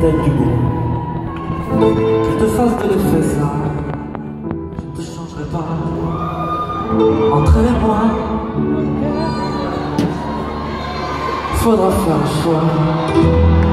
tête. Que te fasse de l'effet ça, je ne te changerai pas. Entre les moi, faudra faire un choix.